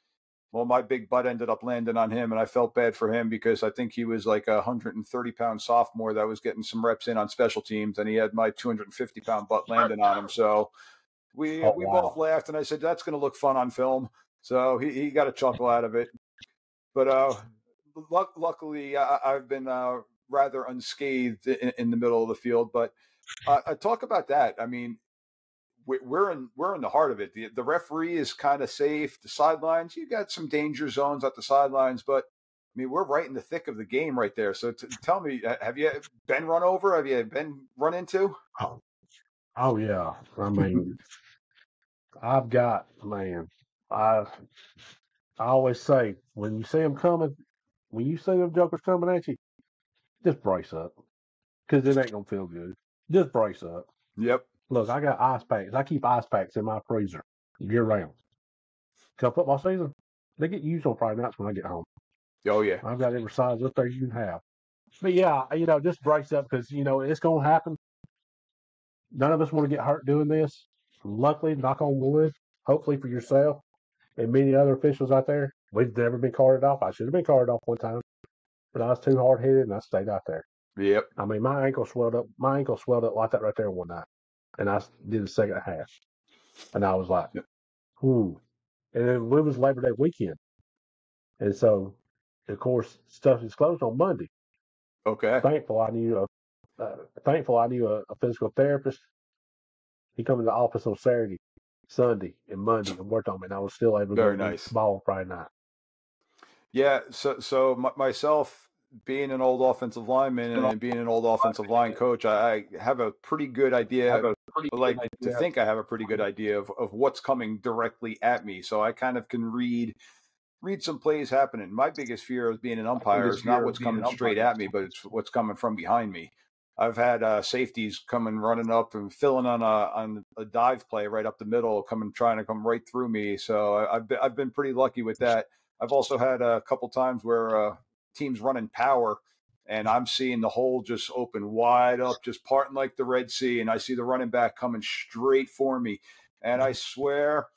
well, my big butt ended up landing on him, and I felt bad for him because I think he was like a 130 pound sophomore that was getting some reps in on special teams, and he had my 250 pound butt landing on him. So we oh, we wow. both laughed, and I said that's going to look fun on film. So he, he got a chuckle out of it. But uh, luckily, I, have been uh, rather unscathed in, in, the middle of the field. But uh, I talk about that. I mean, we're in we're in the heart of it. The, the referee is kind of safe. The sidelines, you got some danger zones at the sidelines, but I mean, we're right in the thick of the game right there. So t- tell me, have you been run over? Have you been run into? Oh, oh yeah. I mean, I've got man. I I always say when you see them coming, when you see them jokers coming at you, just brace up because it ain't gonna feel good. Just brace up. Yep. Look, I got ice packs. I keep ice packs in my freezer year round. Come football season, they get used on Friday nights when I get home. Oh yeah, I've got every size up there you can have. But yeah, you know, just brace up because you know it's gonna happen. None of us want to get hurt doing this. Luckily, knock on wood, hopefully for yourself and many other officials out there, We've never been carted off. I should have been carted off one time, but I was too hard headed and I stayed out there. Yep. I mean, my ankle swelled up. My ankle swelled up like that right there one night, and I did the second half, and I was like. "Hmm." And then it was Labor Day weekend, and so, of course, stuff is closed on Monday. Okay. Thankful I knew a. Uh, thankful I knew a, a physical therapist. He come to the office on Saturday, Sunday, and Monday and worked on me, and I was still able to Very nice. ball Friday night. Yeah, so so myself, being an old offensive lineman and being an old offensive line coach, I, I have a pretty good idea. Pretty like idea. to think I have a pretty good idea of, of what's coming directly at me. So I kind of can read read some plays happening. My biggest fear of being an umpire is not what's coming straight at me, but it's what's coming from behind me. I've had uh, safeties coming running up and filling on a on a dive play right up the middle, coming trying to come right through me. So I, have been, I've been pretty lucky with that. I've also had a couple times where uh, teams running power, and I'm seeing the hole just open wide up, just parting like the Red Sea, and I see the running back coming straight for me, and I swear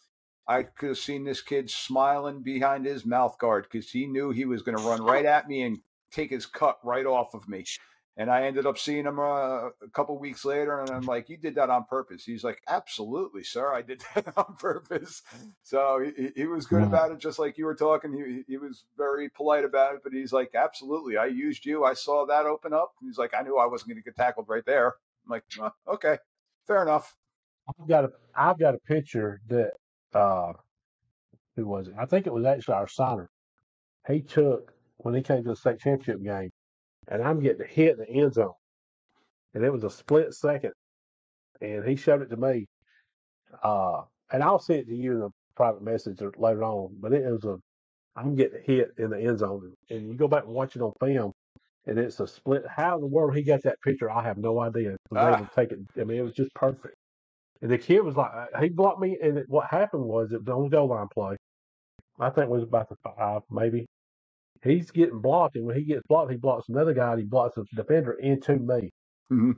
I could have seen this kid smiling behind his mouth guard because he knew he was going to run right at me and take his cut right off of me. And I ended up seeing him uh, a couple weeks later, and I'm like, "You did that on purpose." He's like, "Absolutely, sir, I did [laughs] that on purpose." So he, he was good about it, just like you were talking. He, he was very polite about it, but he's like, "Absolutely, I used you. I saw that open up." he's like, "I knew I wasn't going to get tackled right there." I'm like, oh, "Okay, fair enough." I've got a I've got a picture that uh, who was it? I think it was actually our assigner. He took when he came to the state championship game, and I'm getting hit in the end zone, and it was a split second, and he showed it to me. Uh, and I'll send it to you in a private message later on. But it was a I'm getting hit in the end zone, and you go back and watch it on film, and it's a split. How in the world he got that picture? I have no idea. Was ah. able to take it. I mean, it was just perfect. And the kid was like, uh, he blocked me, and it, what happened was it was on the goal line play. I think it was about the five, maybe. He's getting blocked, and when he gets blocked, he blocks another guy, and he blocks the defender into me. Mm-hmm.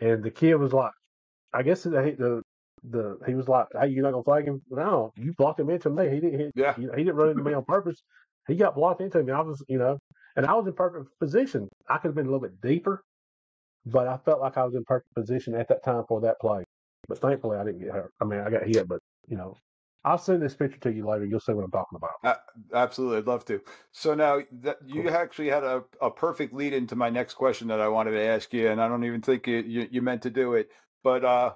And the kid was like, I guess the, the the he was like, "Hey, you're not gonna flag him? No, you blocked him into me. He didn't hit. Yeah. He didn't run into me on purpose. He got blocked into me. I was, you know, and I was in perfect position. I could have been a little bit deeper, but I felt like I was in perfect position at that time for that play. But thankfully, I didn't get hurt. I mean, I got hit, but you know, I'll send this picture to you later. You'll see what I'm talking about. Uh, absolutely, I'd love to. So now that you cool. actually had a, a perfect lead into my next question that I wanted to ask you, and I don't even think you, you, you meant to do it, but uh,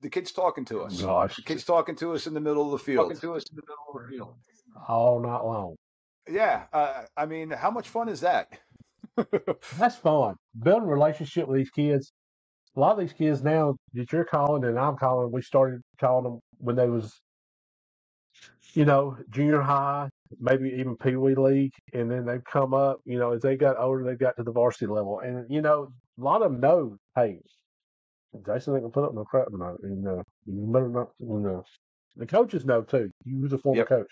the kid's talking to us. Gosh, the kid's talking to us in the middle of the field. Talking to us in the middle of the field all night long. Yeah, uh, I mean, how much fun is that? [laughs] That's fun. Building relationship with these kids a lot of these kids now that you're calling and I'm calling, we started calling them when they was, you know, junior high, maybe even Pee Wee League, and then they've come up. You know, as they got older, they got to the varsity level, and you know, a lot of them know, hey, Jason ain't gonna put up no crap tonight. And uh, you better not. You know, the coaches know too. You was a former yep. coach.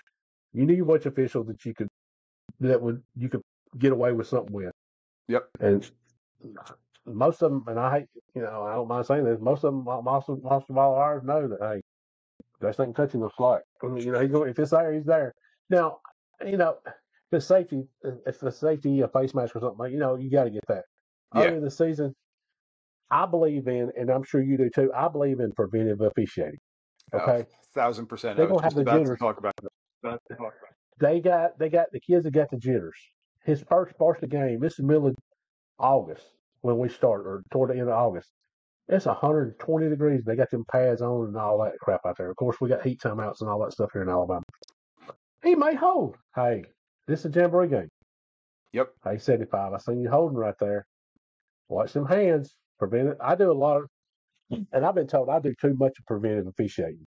You knew which official that you could that would you could get away with something with. Yep. And most of them, and I hate, you know, I don't mind saying this. Most of them, most of, most of all ours know that hey, just ain't touching the mean, you know, he's going, if it's there, he's there. Now, you know, the safety, uh, if the safety, a face mask or something, you know, you got to get that. Yeah. Early in the season, I believe in, and I'm sure you do too. I believe in preventive officiating. Okay, oh, thousand percent. They're gonna have the jitters. talk about. They got they got the kids that got the jitters. His first varsity game. This is middle of August when we start, or toward the end of August. It's 120 degrees. They got them pads on and all that crap out there. Of course, we got heat timeouts and all that stuff here in Alabama. He may hold. Hey, this is a jamboree game. Yep. Hey, 75. I seen you holding right there. Watch them hands. Prevent it. I do a lot of, and I've been told I do too much of preventive officiating.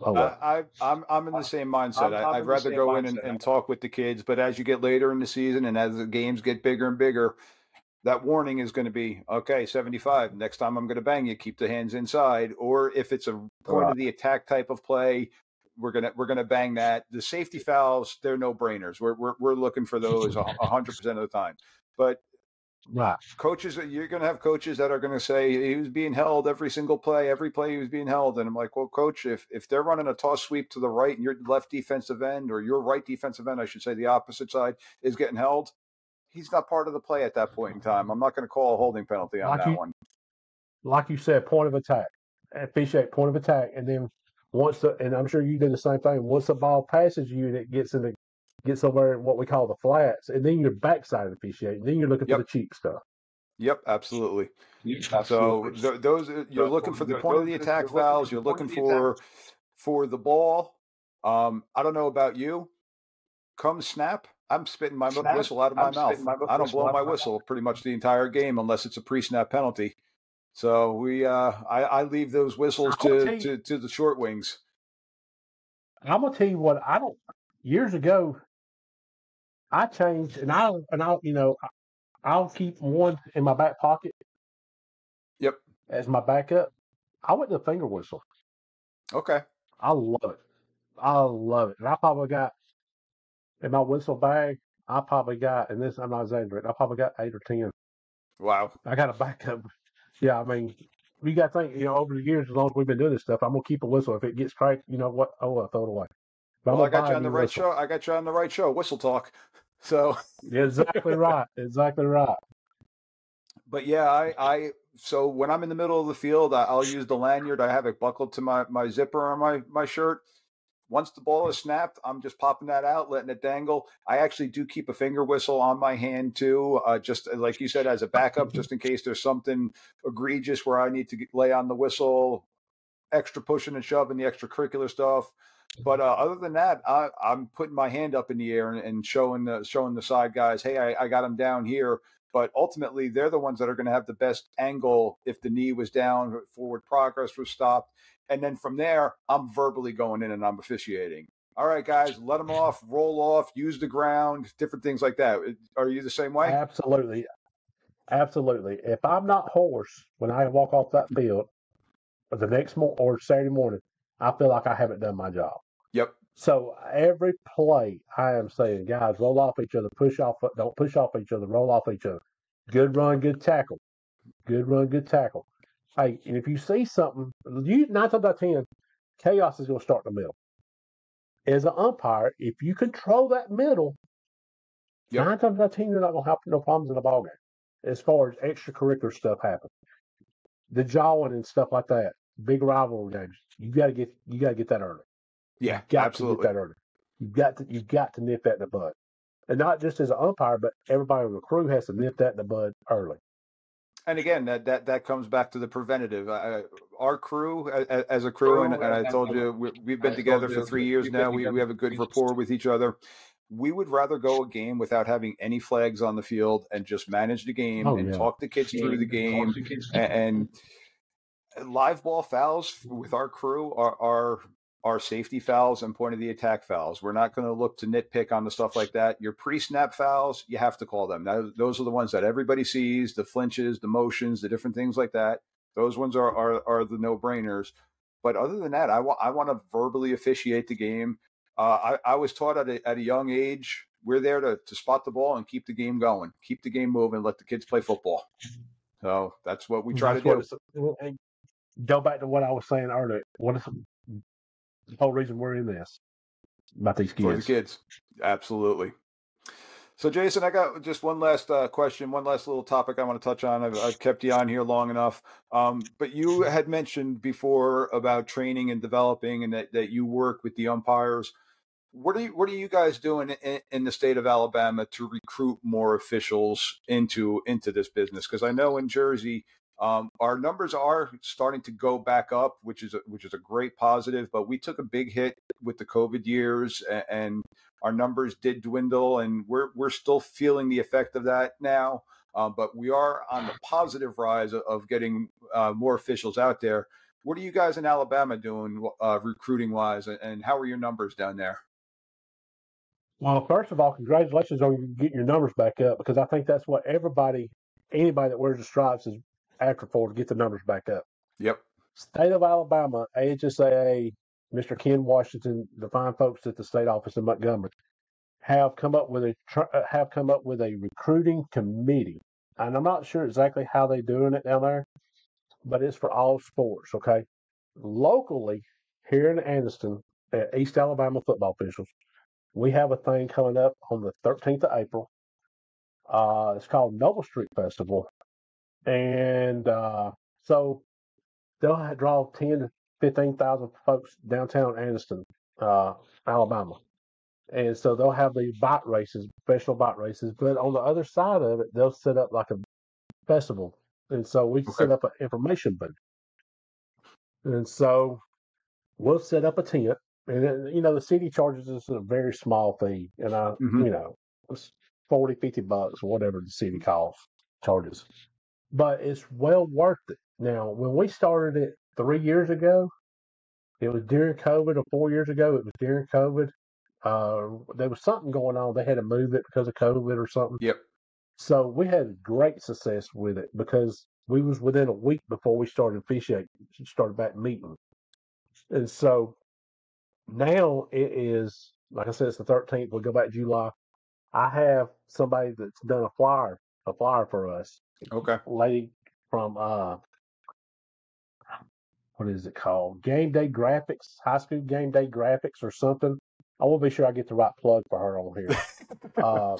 Oh, well. I, I'm I'm in the same mindset. I'm, I'm I, would rather go in and, and, talk with the kids, but as you get later in the season and as the games get bigger and bigger, that warning is going to be okay 75 next time i'm going to bang you keep the hands inside. Or if it's a point right. of the attack type of play we're gonna we're gonna bang that. The safety fouls they're no brainers we're, we're, we're looking for those 100% of the time. But right. coaches you're gonna have coaches that are gonna say he was being held every single play every play he was being held. And i'm like well coach if if they're running a toss sweep to the right and your left defensive end or your right defensive end i should say the opposite side is getting held he's not part of the play at that point in time. I'm not going to call a holding penalty on like that you, one. Like you said, point of attack. Appreciate point of attack, and then once the and I'm sure you do the same thing. Once the ball passes you and it gets in the gets over in what we call the flats, and then your backside of the officiating. Then you're looking yep. for the cheap stuff. Yep, absolutely. absolutely. So th- those uh, you're looking for the point of the attack fouls. You're looking for for the ball. Um, I don't know about you. Come snap, I'm spitting my whistle out of my mouth. My I don't blow my whistle pretty much the entire game unless it's a pre-snap penalty. So we, uh, I, I leave those whistles to, to, to the short wings. I'm gonna tell you what I don't. Years ago, I changed, and I and I'll you know, I'll keep one in my back pocket. Yep. As my backup, I went to the finger whistle. Okay. I love it. I love it, and I probably got in my whistle bag. I probably got, and this I'm not exaggerating. I probably got eight or ten. Wow. I got a backup. Yeah, I mean, we got to think, you know, over the years, as long as we've been doing this stuff, I'm gonna keep a whistle. If it gets cracked, you know what? Oh, I'll throw it away. But well, I got you on the right whistle. show. I got you on the right show. Whistle talk. [laughs] So exactly right. Exactly right. But yeah, I, I so when I'm in the middle of the field, I, will use the lanyard. I have it buckled to my my zipper on my my shirt. Once the ball is snapped, I'm just popping that out, letting it dangle. I actually do keep a finger whistle on my hand too, uh, just uh, like you said, as a backup, just in case there's something egregious where I need to lay on the whistle, extra pushing and shoving, the extracurricular stuff. But uh, other than that, I, am putting my hand up in the air and, and, showing the showing the side guys, hey, I, I got them down here. But ultimately, they're the ones that are going to have the best angle if the knee was down, forward progress was stopped, and then from there, I'm verbally going in and I'm officiating. All right, guys, let them off, roll off, use the ground, different things like that. Are you the same way? Absolutely. Absolutely. If I'm not hoarse when I walk off that field, the next morning or Saturday morning, I feel like I haven't done my job. Yep. So every play, I am saying, guys, roll off each other, push off, don't push off each other, roll off each other. Good run, good tackle. Good run, good tackle. Hey, and if you see something, you nine times out of ten, chaos is going to start in the middle. As an umpire, if you control that middle, yep. nine times out of ten, you're not going to have no problems in the ball game as far as extracurricular stuff happens. The jawing and stuff like that, big rivalry games. You got to get you got to get that early. Yeah, you got absolutely. to get that early. You got to you got to nip that in the bud, and not just as an umpire, but everybody on the crew has to nip that in the bud early and again, that that that comes back to the preventative. Uh, our crew, as, as a crew, and, and, I told you we, have been together for three years now. We we have a good rapport with each other. We would rather go a game without having any flags on the field and just manage the game oh, and yeah. talk the kids through the game and, and live ball fouls with our crew are, are are safety fouls and point of the attack fouls. We're not going to look to nitpick on the stuff like that. Your pre-snap fouls, you have to call them. Now, those are the ones that everybody sees, the flinches, the motions, the different things like that. Those ones are are, are the no-brainers. But other than that, I want I want to verbally officiate the game. Uh, I, I was taught at a, at a young age, we're there to, to spot the ball and keep the game going, keep the game moving, let the kids play football. So that's what we try that's to do. Go back to what I was saying earlier. What is the whole reason we're in this about these kids. For the kids, absolutely. So, Jason, I got just one last uh, question, one last little topic I want to touch on. I've, I've kept you on here long enough, um, but you had mentioned before about training and developing, and that, that you work with the umpires. What are you What are you guys doing in, in the state of Alabama to recruit more officials into into this business? Because I know in Jersey um, our numbers are starting to go back up, which is a, which is a great positive. But we took a big hit with the COVID years, and, and our numbers did dwindle, and we're we're still feeling the effect of that now. Um, but we are on the positive rise of, of getting uh, more officials out there. What are you guys in Alabama doing uh, recruiting wise, and how are your numbers down there? Well, first of all, congratulations on getting your numbers back up because I think that's what everybody, anybody that wears the stripes is after four to get the numbers back up. Yep. State of Alabama, AHSAA, Mr. Ken Washington, the fine folks at the state office in Montgomery, have come up with a uh, have come up with a recruiting committee, and I'm not sure exactly how they're doing it down there, but it's for all sports. Okay, locally here in Anniston, at East Alabama football officials, we have a thing coming up on the 13th of April. Uh, it's called Noble Street Festival, and uh, so they'll draw 10 to 15,000 folks downtown Anniston, uh, Alabama. And so they'll have these bike races, professional bike races. But on the other side of it, they'll set up like a festival. And so we can okay. set up an information booth. And so we'll set up a tent. And, you know, the city charges us a very small fee. And I, mm-hmm. you know, it's 40, 50 bucks, whatever the city calls charges. But it's well worth it. Now, when we started it three years ago, it was during COVID, or four years ago, it was during COVID. Uh, there was something going on. They had to move it because of COVID or something. Yep. So we had great success with it because we was within a week before we started officiating, started back meeting. And so now it is, like I said, it's the 13th. We'll go back July. I have somebody that's done a flyer, a flyer for us. Okay. Lady from uh, what is it called? Game Day Graphics, High School Game Day Graphics, or something. I will be sure I get the right plug for her on here. uh,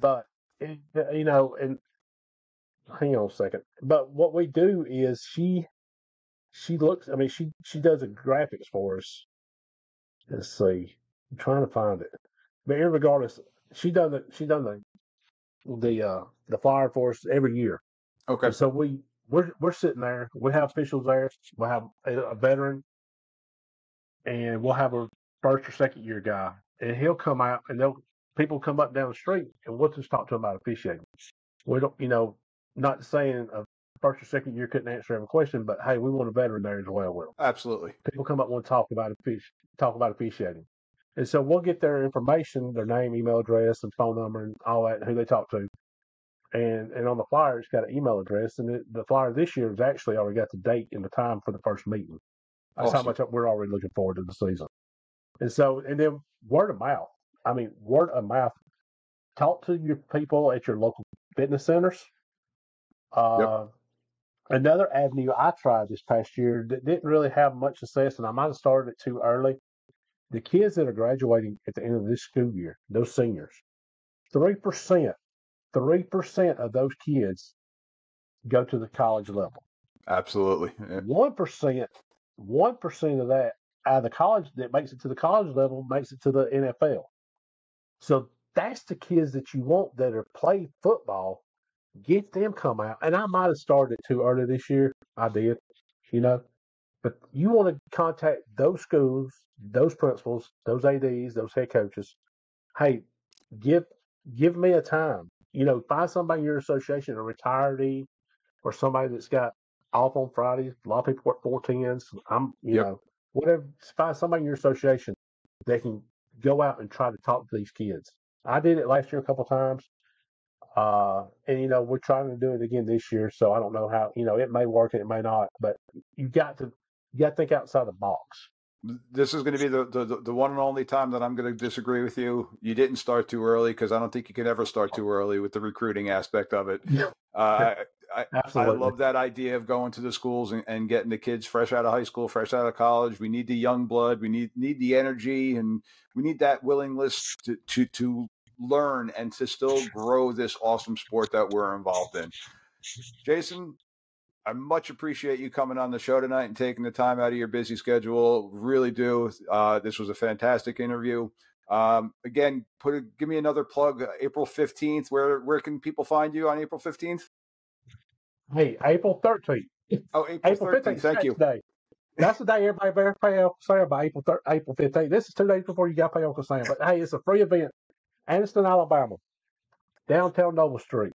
but it, you know, and hang on a second. But what we do is she she looks. I mean, she she does the graphics for us. Let's see. I'm trying to find it. But regardless, she done the she done the the uh the flyer for us every year. Okay. And so we we're we're sitting there. We have officials there. We'll have a, a veteran, and we'll have a first or second year guy, and he'll come out, and they'll people come up down the street, and we'll just talk to them about officiating. We don't, you know, not saying a first or second year couldn't answer every question, but hey, we want a veteran there as well with them. Absolutely. People come up and want to talk about fish, talk about officiating, and so we'll get their information, their name, email address, and phone number, and all that, and who they talk to. And and on the flyer, it's got an email address, and it, the flyer this year has actually already got the date and the time for the first meeting. That's Awesome. how much we're already looking forward to the season. And so, and then word of mouth. I mean, word of mouth. Talk to your people at your local fitness centers. Uh, Another avenue I tried this past year that didn't really have much success, and I might have started it too early. The kids that are graduating at the end of this school year, those seniors, three percent, three percent of those kids go to the college level. Absolutely. Yeah. One percent, one percent of that out of the college that makes it to the college level makes it to the NFL. So that's the kids that you want that are play football. Get them come out. And I might have started too early this year. I did, you know. But you want to contact those schools, those principals, those ads, those head coaches. Hey, give give me a time. You know, find somebody in your association, a retiree, or somebody that's got off on Fridays. A lot of people work four tens. I'm, you Yep. know, whatever. Find somebody in your association that can go out and try to talk to these kids. I did it last year a couple times, uh, and you know we're trying to do it again this year. So I don't know how. You know, it may work and it may not, but you got to you got to think outside the box. This is going to be the, the the one and only time that I'm going to disagree with you. You didn't start too early because I don't think you can ever start too early with the recruiting aspect of it. Yeah. Uh, I, [laughs] I love that idea of going to the schools and, and getting the kids fresh out of high school, fresh out of college. We need the young blood. We need need the energy, and we need that willingness to to, to learn and to still grow this awesome sport that we're involved in. Jason, I much appreciate you coming on the show tonight and taking the time out of your busy schedule. Really do. Uh, this was a fantastic interview. Um, again, put a, give me another plug. uh, April fifteenth. Where where can people find you on April fifteenth? Hey, April thirteenth. Oh, April fifteenth. Thank you. Day. That's the day everybody better pay Uncle Sam by April thir- April fifteenth. This is two days before you got to pay Uncle Sam. But hey, it's a free event, Anniston, Alabama, downtown Noble Street.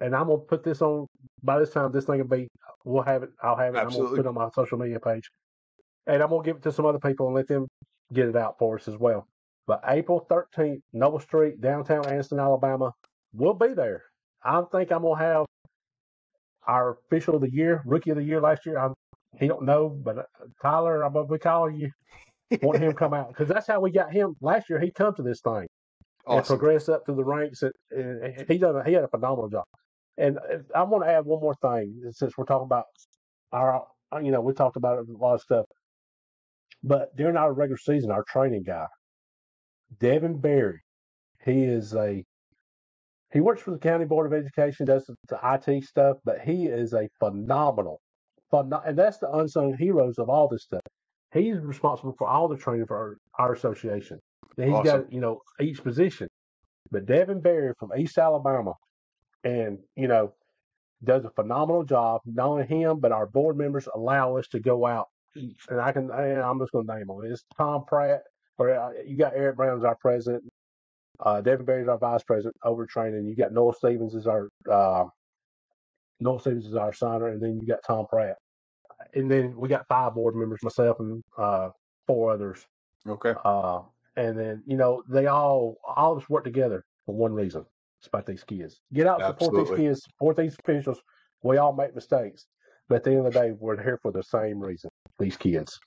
And I'm gonna put this on. By this time, this thing will be. We'll have it. I'll have it. I'm gonna put it on my social media page, and I'm gonna give it to some other people and let them get it out for us as well. But April thirteenth, Noble Street, downtown Anniston, Alabama. We'll be there. I think I'm gonna have our official of the year, rookie of the year last year. I'm, he don't know, but uh, Tyler, I'm we call you. Want him to come out because that's how we got him last year. He come to this thing and Awesome. progress up through the ranks. And, and he done. He had a phenomenal job. And uh, I want to add one more thing since we're talking about our. uh, You know, we talked about a lot of stuff, but during our regular season, our training guy, Devin Berry, he is a. He works for the county board of education, does the, the IT stuff, but he is a phenomenal, phenom- and that's the unsung heroes of all this stuff. He's responsible for all the training for our, our association. And he's Awesome. got you know each position. But Devin Berry from East Alabama, and you know, does a phenomenal job. Not only him, but our board members allow us to go out. And I can, and I'm just going to name them. It's Tom Pratt, or uh, you got Eric Brown as our president. Uh, Devin Berry is our vice president over training. You got Noel Stevens as our uh, Noah Stevens is our assigner, and then you got Tom Pratt, and then we got five board members, myself and uh, four others. Okay. Uh, and then you know they all all just work together for one reason. It's about these kids. Get out, support these kids, support these officials. We all make mistakes, but at the end of the day, we're here for the same reason. These kids.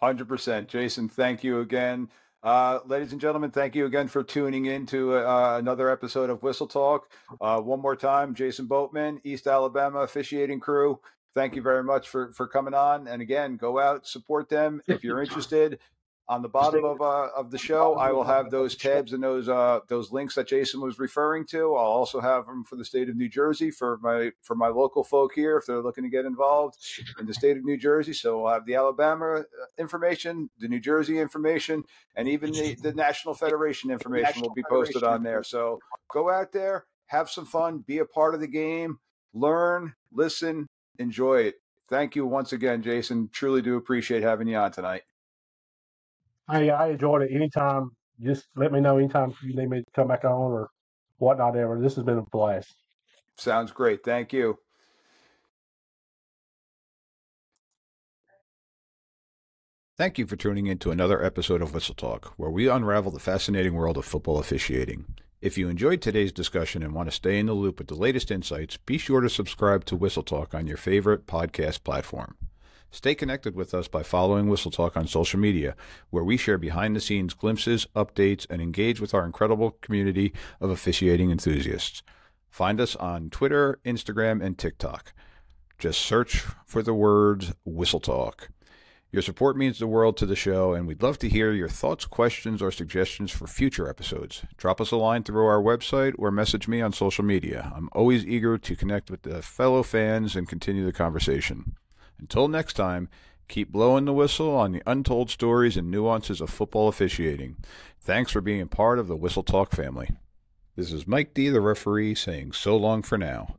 Hundred percent, Jason. Thank you again, uh, ladies and gentlemen. Thank you again for tuning in to uh, another episode of Whistle Talk. Uh, one more time, Jason Boatman, East Alabama officiating crew. Thank you very much for for coming on. And again, go out, support them if you're interested. [laughs] On the bottom of uh, of the show, I will have those tabs and those uh, those links that Jason was referring to. I'll also have them for the state of New Jersey for my for my local folk here if they're looking to get involved in the state of New Jersey. So I'll have the Alabama uh, information, the New Jersey information, and even the, the National Federation information will be posted on there. So go out there, have some fun, be a part of the game, learn, listen, enjoy it. Thank you once again, Jason. Truly do appreciate having you on tonight. Hey, I enjoyed it. Anytime, just let me know anytime you need me to come back on or whatnot. Ever. This has been a blast. Sounds great. Thank you. Thank you for tuning in to another episode of Whistle Talk, where we unravel the fascinating world of football officiating. If you enjoyed today's discussion and want to stay in the loop with the latest insights, be sure to subscribe to Whistle Talk on your favorite podcast platform. Stay connected with us by following Whistle Talk on social media, where we share behind the scenes glimpses, updates, and engage with our incredible community of officiating enthusiasts. Find us on Twitter, Instagram, and TikTok. Just search for the words Whistle Talk. Your support means the world to the show, and we'd love to hear your thoughts, questions, or suggestions for future episodes. Drop us a line through our website or message me on social media. I'm always eager to connect with the fellow fans and continue the conversation. Until next time, keep blowing the whistle on the untold stories and nuances of football officiating. Thanks for being part of the Whistle Talk family. This is Mike D, the referee, saying so long for now.